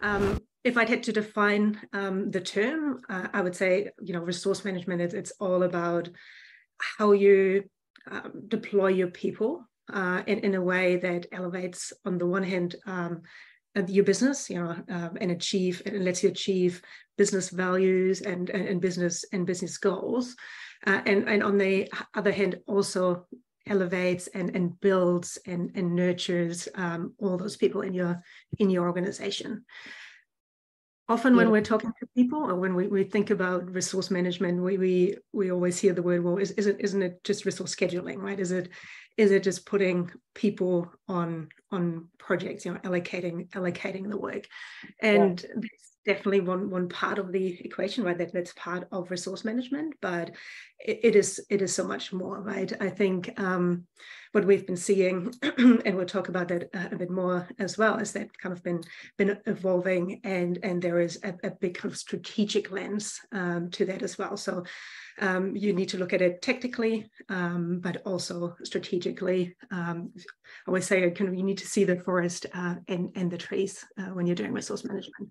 Um, if I'd had to define um, the term, uh, I would say, you know, resource management, it's, it's all about how you um, deploy your people uh, in, in a way that elevates, on the one hand, um, uh, your business, you know, um, and achieve and lets you achieve business values and, and, and business and business goals. Uh, and, and on the other hand, also elevates and, and builds and, and nurtures um, all those people in your in your organization. Often when we're talking to people or when we, we think about resource management we, we we always hear the word well is, is it isn't it just resource scheduling right? Is it is it just putting people on on projects you know allocating allocating the work? And yeah. Definitely one one part of the equation right that that's part of resource management but it, it is it is so much more right i think um what we've been seeing, and we'll talk about that uh, a bit more as well, is that kind of been been evolving, and and there is a, a big kind of strategic lens um, to that as well. So um, you need to look at it technically, um, but also strategically. Um, I always say kind of you need to see the forest uh, and and the trees uh, when you're doing resource management.